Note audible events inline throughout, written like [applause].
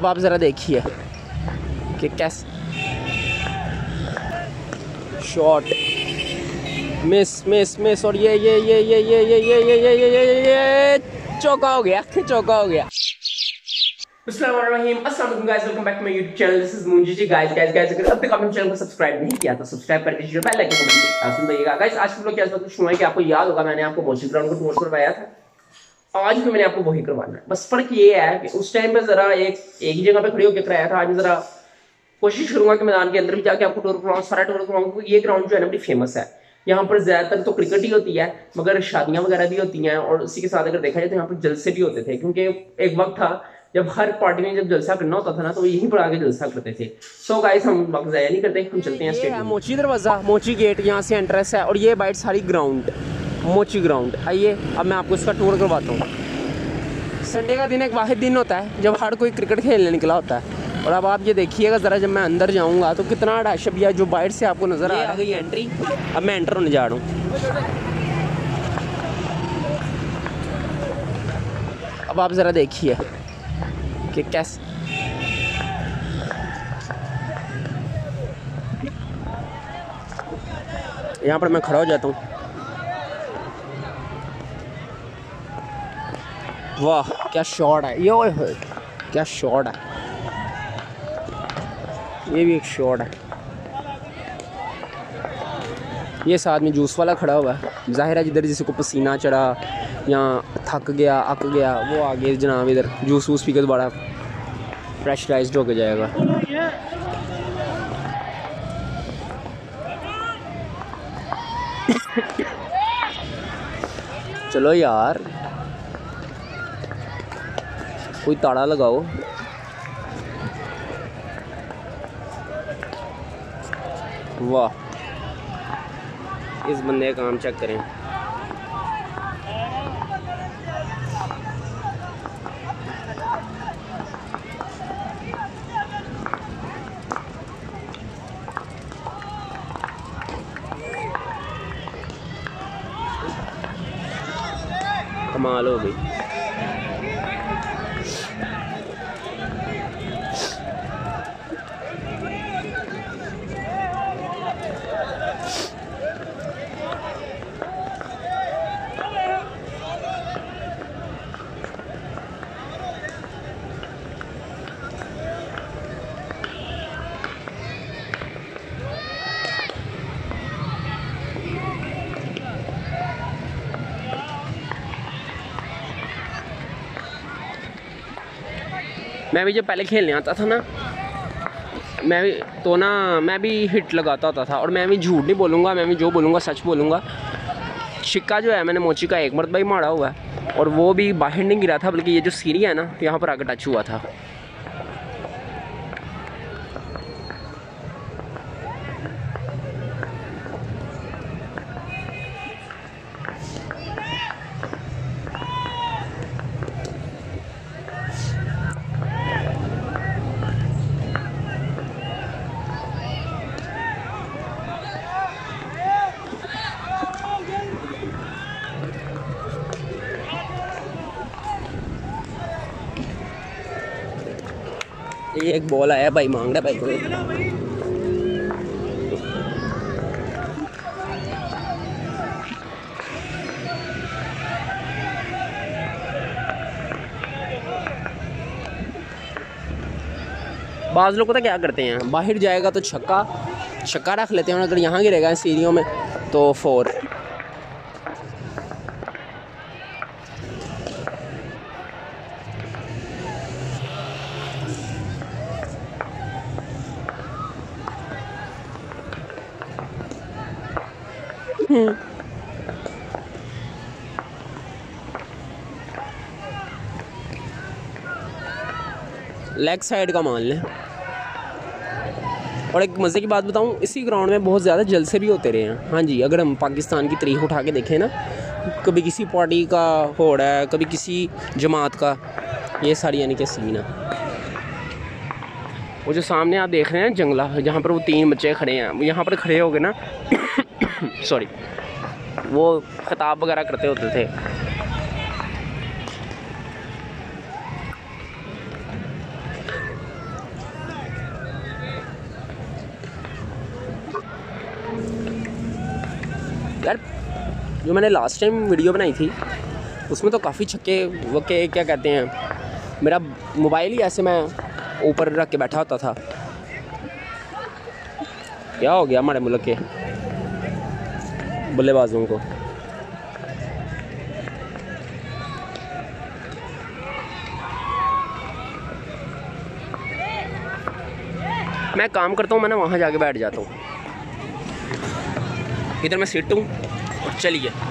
अब आप ज़रा देखिए कि कैसे शॉट मिस मिस मिस और ये ये ये ये ये ये ये ये ये ये ये ये चौका हो गया चौका हो गया तो है आपको याद होगा मैंने आपको मोशी ग्राउंड को टूर करवाया था आज भी मैंने आपको वही करवाना है। बस फ़र्क ये है कि उस टाइम पे जरा एक एक ही जगह पे खड़े होकर कराया था। आज जरा कोशिश करूँगा कि मैदान के अंदर भी जाके आपको टूर करवाऊँ सारा टूर करवाऊँ क्योंकि ये ग्राउंड जो है ना बड़ी फ़ेमस है। यहाँ पर ज़्यादातर तो क्रिकेट ही होती है मगर शादियाँ वगैरह भी होती हैं और उसी के साथ अगर देखा जाए तो यहाँ पर जलसे भी होते थे क्योंकि एक वक्त था जब हर पार्टी ने जब जलसा करना होता था ना तो यहीं पर आगे जलसा करते थे। सो so गाइस हम वक्त जाया नहीं करते हम चलते हैं मोची दरवाज़ा मोची गेट यहाँ से एंट्रेंस है और ये बाइट सारी ग्राउंड मोची ग्राउंड। आइए अब मैं आपको इसका टूर करवाता हूँ। संडे का दिन एक वाहिद दिन होता है जब हर कोई क्रिकेट खेलने निकला होता है। और अब आप ये देखिएगा ज़रा जब मैं अंदर जाऊँगा तो कितना डैशअप या जो बाइट से आपको नज़र आ गई एंट्री अब मैं एंटर होने जा रहा हूँ। अब आप ज़रा देखिए कि कैसे यहाँ पर मैं खड़ा हो जाता हूँ। वाह, क्या शॉट है। ये ओए, क्या शॉट है। ये भी एक शॉट है। ये साथ में जूस वाला खड़ा हुआ है। ज़ाहिर है जिधर जिसे को पसीना चढ़ा, या थक गया, अक गया, वो आ आगे जनाब इधर। जूस वूस पी कर बड़ा प्रेशराइज होकर जाएगा। [coughs] चलो यार। कोई ताड़ा लगाओ। वाह। इस बंदे का काम चेक करें। कमाल हो गई। मैं भी जब पहले खेलने आता था ना, मैं भी तो ना, मैं भी हिट लगाता होता था और मैं भी झूठ नहीं बोलूँगा, मैं भी जो बोलूँगा, सच बोलूँगा। शिक्का जो है, मैंने मोची का एक मरतबा ही मारा हुआ है और वो भी बाहर नहीं गिरा था, बल्कि ये जो सीरी है ना, यहाँ पर आकर टच हुआ था। ये एक बॉल आया भाई, मांग रहा भाई को। बाज़ लोग पता क्या करते हैं? बाहर जाएगा तो छक्का छक्का रख लेते हैं अगर यहाँ गिरेगा सीढ़ियों में तो फोर लेग साइड का मान लें। और एक मज़े की बात बताऊँ, इसी ग्राउंड में बहुत ज़्यादा जलसे भी होते रहे हैं। हाँ जी, अगर हम पाकिस्तान की तारीख उठा के देखें ना, कभी किसी पार्टी का हो रहा है, कभी किसी जमात का, ये सारी यानी कि सीन है। वो जो सामने आप देख रहे हैं जंगला, जहाँ पर वो तीन बच्चे खड़े हैं, यहाँ पर खड़े हो गए ना [coughs] सॉरी वो खिताब वगैरह करते होते थे। यार, जो मैंने लास्ट टाइम वीडियो बनाई थी, उसमें तो काफ़ी छक्के वक्के, क्या कहते हैं, मेरा मोबाइल ही ऐसे मैं ऊपर रख के बैठा होता था। क्या हो गया हमारे मुल्क के बल्लेबाजों को? मैं काम करता हूँ मैंने वहाँ जाके बैठ जाता हूँ। इधर मैं सीट हूँ और चलिए।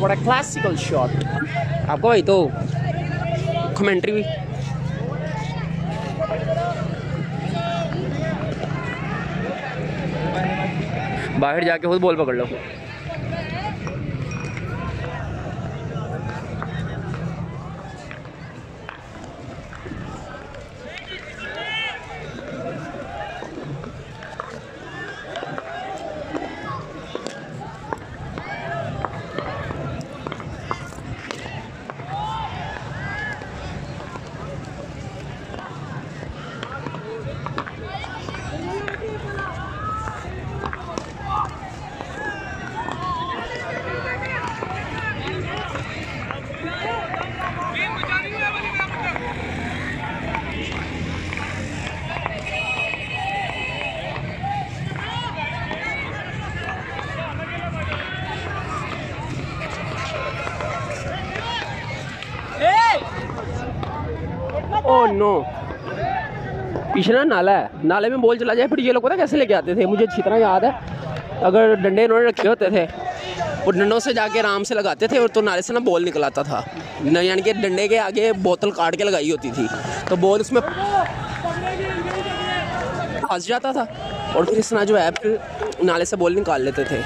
What a classical shot. आपको भाई तो कमेंट्री भी बाहर जाके खुद बॉल पकड़ लो। ओ नो पीछे ना नाला है। नाले में बॉल चला जाए, फिर ये लोग पता कैसे लेके आते थे? मुझे अच्छी तरह याद है। अगर डंडे इन्होंने रखे होते थे, वो डंडों से जाके आराम से लगाते थे, और तो नाले से ना बॉल निकल आता था यानी कि डंडे के आगे बोतल काट के लगाई होती थी। तो बॉल उसमें फंस जाता था, और फिर इस जो है, फिर नाले से बॉल निकाल लेते थे।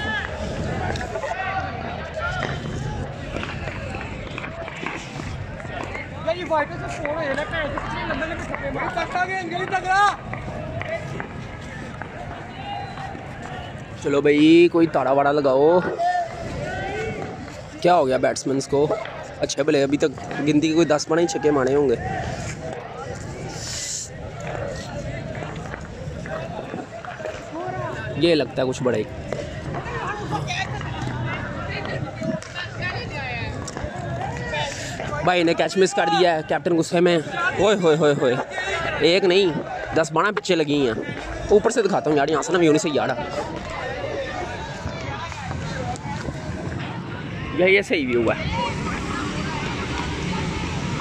फाइटर से फ़ोन है ना लंबे लंबे छक्के मारे चलो भाई कोई ताड़ा वाड़ा लगाओ। क्या हो गया बैट्समैन को? अच्छे भले अभी तक गिनती के कोई दस पाने छके माने मारे होंगे। ये लगता है कुछ बड़ा ही। भाई ने कैच मिस कर दिया है कैप्टन गुस्से में। ओए होए होए होए। एक नहीं दस बारह पिच्चे लगी हैं। ऊपर से दिखाता हूँ यार यहाँ से ना व्यू से यार यह ये सही व्यू है।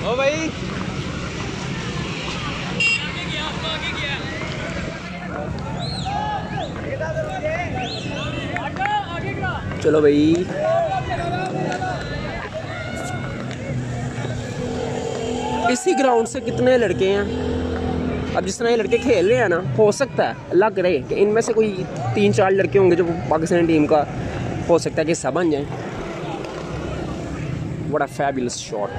ओ भाई। चलो भाई। इसी ग्राउंड से कितने लड़के हैं? अब जिस तरह ये लड़के खेल रहे हैं ना, हो सकता है अल्लाह करे कि इनमें से कोई तीन चार लड़के होंगे जो पाकिस्तानी टीम का, हो सकता है कि हिस्सा बन जाए। बड़ा फैबुलस शॉट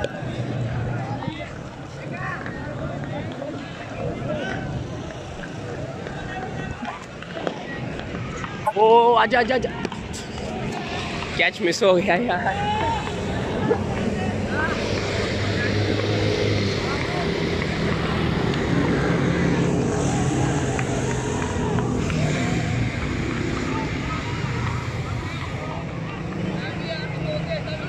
ओ, आजा आजा आजा। कैच मिस हो गया यार।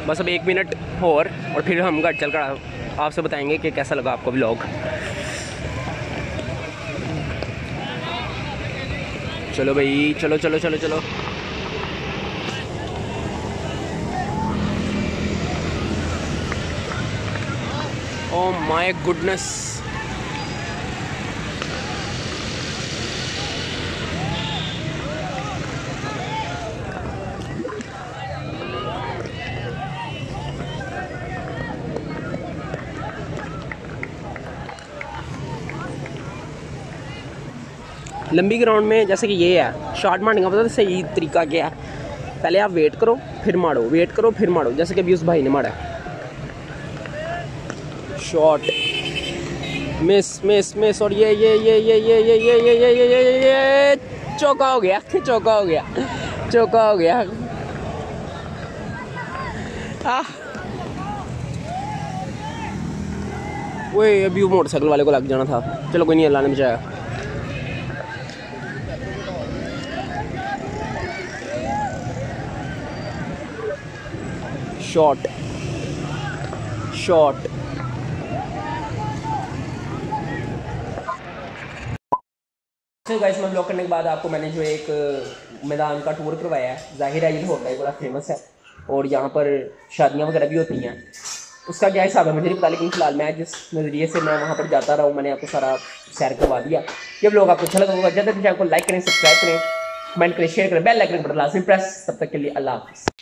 बस अब एक मिनट और और फिर हम घर चल कर आपसे बताएँगे कि कैसा लगा आपको ब्लॉग चलो भाई, चलो चलो चलो चलो। ओ माय गुडनेस लंबी ग्राउंड में जैसे कि ये है शॉट मारने का पता सही तरीका क्या है पहले आप वेट करो फिर मारो वेट करो फिर मारो जैसे कि अभी उस भाई ने मारा शॉट मिस मिस मिस और ये ये ये ये ये ये ये ये ये ये ये ये चौका हो गया चौका हो गया चौका हो गया वो अभी मोटरसाइकिल वाले को लग जाना था चलो कोई नहीं अल्लाह ने बचाया शॉट शॉट तो गाइस मैं ब्लॉग करने के बाद आपको मैंने जो एक मैदान का टूर करवाया है। ज़ाहिर है ये होटल है बड़ा फ़ेमस है। और यहाँ पर शादियाँ वगैरह भी होती हैं। उसका क्या हिसाब है? मुझे नहीं पता, लेकिन फ़िलहाल मैं जिस नज़रिए से मैं वहाँ पर जाता रहा हूँ, मैंने आपको सारा सैर करवा दिया। जब लोग आपको अच्छा लगा होगा तक चैनल को लाइक करें सब्सक्राइब करें कमेंट करें शेयर करें बेल आइकन पर लाजमी प्रेस। तब तक के लिए अल्लाह हाफिज़।